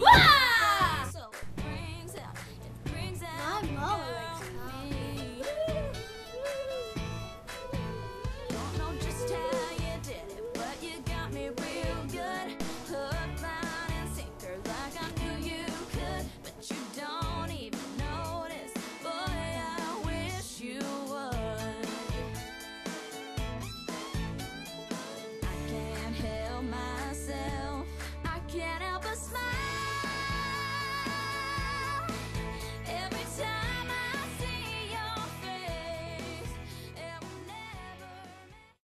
Wow. your smile.